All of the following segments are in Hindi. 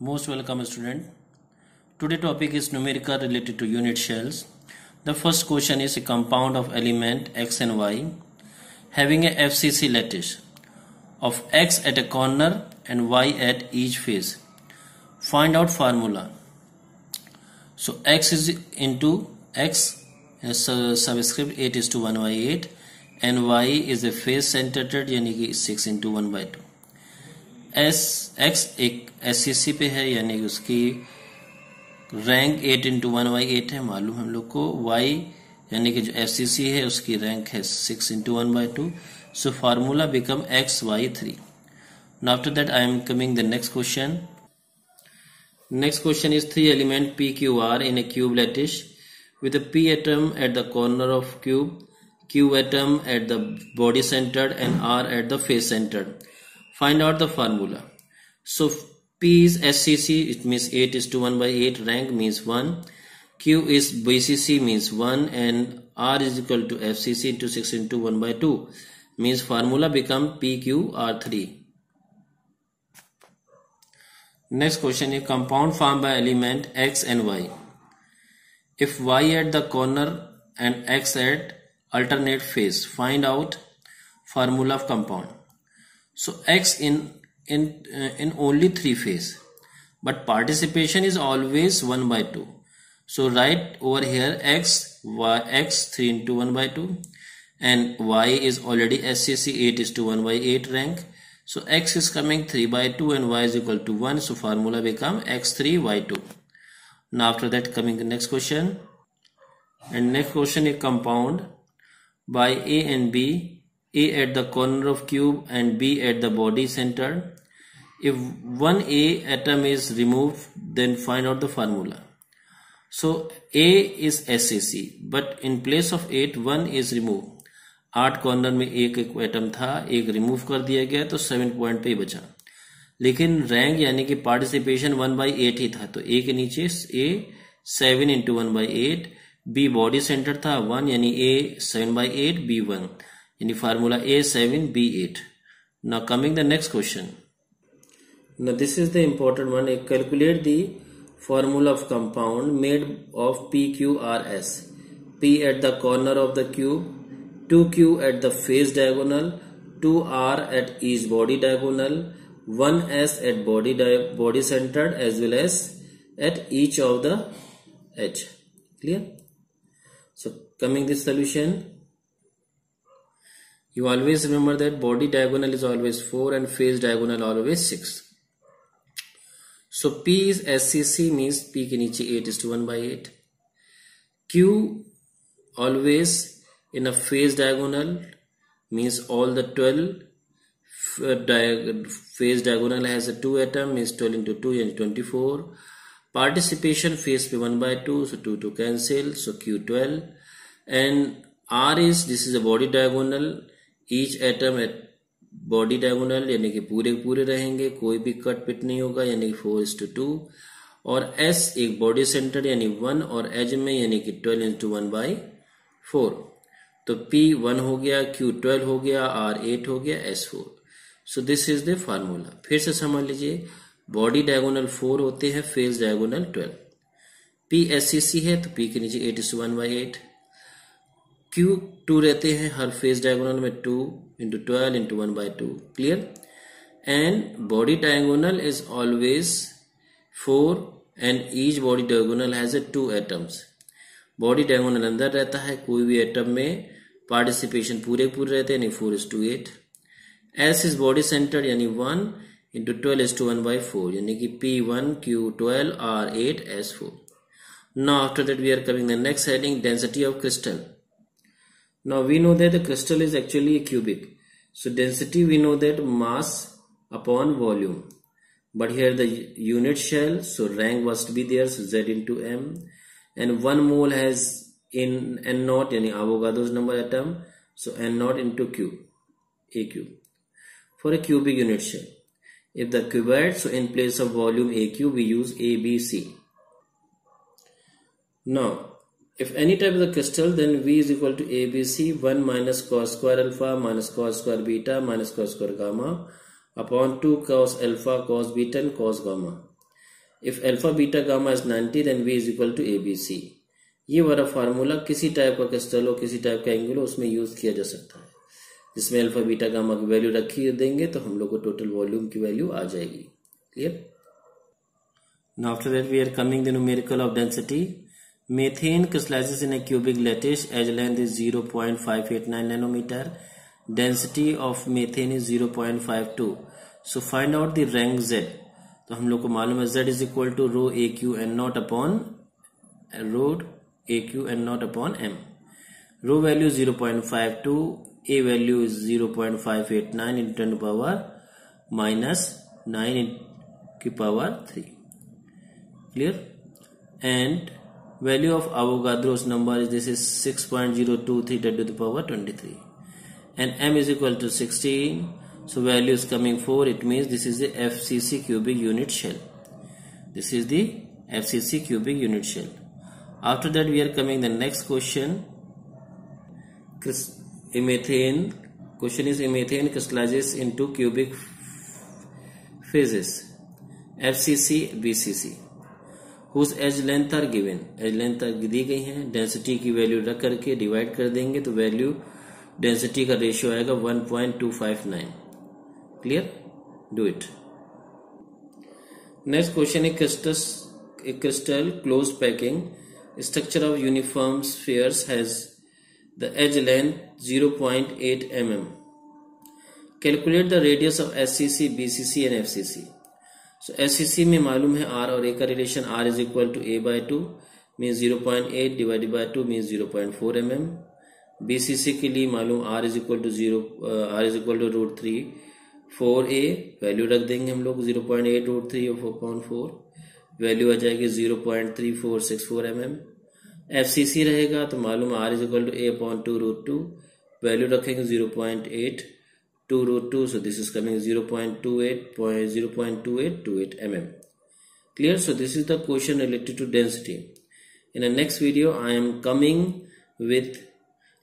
Most welcome student. Today topic is numerical related to unit shells. The first question is a compound of element x and y having a FCC lattice of x at a corner and y at each face. Find out formula. So x is into x uh, subscript 8 is to 1 by 8 and y is a face centered यानी कि 6 into 1 by 2 एस एक्स एक एस सी सी पे है, यानी उसकी rank eight into one by eight है, मालूम हम लोग को। वाई यानी कि जो एफ़ सी सी है, उसकी रैंक है six into one by two so formula become X Y three after that I am coming the next question next question is three element P Q R in a cube lattice a p atom at the corner of cube, q atom at the body centered and r at the face centered. Find out the formula. So P is SCC, it means 8 is to 1 by 8, rank means 1. Q is BCC means 1 and R is equal to FCC into 6 into 1 by 2 means formula become PQR3. Next question is compound formed by element X and Y. If Y at the corner and X at alternate face, find out formula of compound. So X in in uh, in only three phase, but participation is always one by two. So write over here X Y X three into one by two, and Y is already SCC eight is to one by eight rank. So X is coming three by two and Y is equal to one. So formula become X three Y two. Now after that coming the next question, and next question is compound by A and B a at the corner of cube and B at the body center. If one A atom is removed, then find out the formula. So A is SAC, but in place of 8, 1 is removed. आठ कॉर्नर में एक एक एटम था एक रिमूव कर दिया गया तो सेवन पॉइंट पे ही बचा लेकिन रैंक यानी कि पार्टिसिपेशन वन बाई एट ही था तो ए के नीचे A seven into one by eight B body centre था वन यानी A seven by eight B one in the formula A7B8. Now coming the next question. Now this is the important one. Calculate the formula of compound made of PQRS. P at the corner of the cube, 2Q at the face diagonal, 2R at each body diagonal, 1S at body body centered as well as at each of the edge. Clear? So coming this solution you always remember that body diagonal is always 4 and face diagonal always 6. So P is SCC means P के नीचे 8 is to 1 by 8. Q always in a face diagonal means all the 12 uh, di phase diagonal has a 2 atom means 12 into 2 is 24 participation phase पे 1 by 2 so 2 to cancel so q12 and r is this is a body diagonal each atom at body diagonal यानी कि पूरे पूरे रहेंगे, कोई भी कट पिट नहीं होगा, यानी कि फोर इज़ टू टू और एस एक बॉडी सेंटर यानी वन और एज में, यानी कि twelve into one by four तो पी वन हो गया क्यू ट्वेल्व हो गया आर एट हो गया S four so this is the formula फिर से समझ लीजिए बॉडी डायगोनल फोर होते हैं face diagonal twelve P S C C है तो पी के नीचे eight is one by eight Q two रहते हैं हर फेस डायगोनल में two into twelve into one by two clear and body diagonal is always four and each body diagonal has a two atoms body diagonal अंदर रहता है, कोई भी एटम में पार्टिसिपेशन पूरे पूरे रहते हैं four is to eight S is body centre यानी one into twelve is to one by four यानी कि P one Q twelve R eight S four now after that we are coming the next heading density of crystal Now we know that the crystal is actually a cubic. So density we know that mass upon volume. But here the unit shell, so rank must be there, so Z into M. And 1 mole has in N naught, yani Avogadro's number atom, so N naught into Q, AQ. For a cubic unit shell. If the cuboid, so in place of volume AQ, we use ABC. Now, if any type of the crystal then V is equal to ABC 1 minus cos square alpha minus cos square beta minus cos square gamma upon 2 cos alpha cos beta and cos gamma. If alpha beta gamma is 90 then V is equal to A B C ये वाला फार्मूला किसी टाइप का क्रिस्टल हो किसी टाइप का एंगल हो उसमें यूज़ किया जा सकता है जिसमें अल्फ़ा बीटा गामा की वैल्यू रखी देंगे तो हम लोग को टोटल वॉल्यूम की वैल्यू आ जाएगी clear Now after that we are coming the numerical of density. Methane crystallises in a cubic lattice edge length is zero point five eight nine nanometre density of methane is zero point five two so find out the rank Z तो हम लोग को मालूम है Z is equal to rho A Q N naught upon rho A Q N naught upon M rho value zero point five two A value is zero point five eight nine in ten power minus nine की power three clear and value of Avogadro's number is this is 6.023 to the power 23 and m is equal to 16 so value is coming 4 it means this is the FCC cubic unit shell. This is the FCC cubic unit shell. After that we are coming the next question. Methane question is methane crystallizes into cubic phases FCC BCC whose edge length are given edge length दी गई है। डेंसिटी की वैल्यू रख करके डिवाइड कर देंगे तो वैल्यू डेंसिटी का रेशियो आएगा 1.259 clear do it next question है crystals crystal close packing structure of uniform spheres has the edge length 0.8 mm calculate the radius of SCC BCC and FCC so S में मालूम है आर और ए का relation R is equal to A by two mean zero point eight divided by two mean zero point four M M BCC के लिए मालूम R is equal to zero R is equal to root three four A value रख देंगे हम लोग zero point eight root three और फोर पॉइंट फोर वैल्यू आ जाएगी zero point three four six four M M F C C रहेगा तो मालूम R is equal to A point two root two value रखेंगे zero point eight 2 root 2 so this is coming 0 0.28 0 0.2828 mm clear so this is the question related to density in the next video i am coming with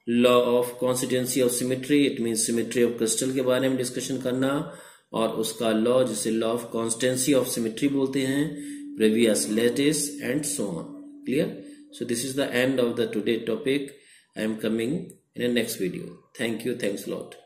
law of constituency of symmetry it means symmetry of crystal के बारे में discussion करना और उसका law जिसे law of constancy of symmetry बोलते हैं and so on clear so this is the end of the today topic i am coming in the next video thank you thanks a lot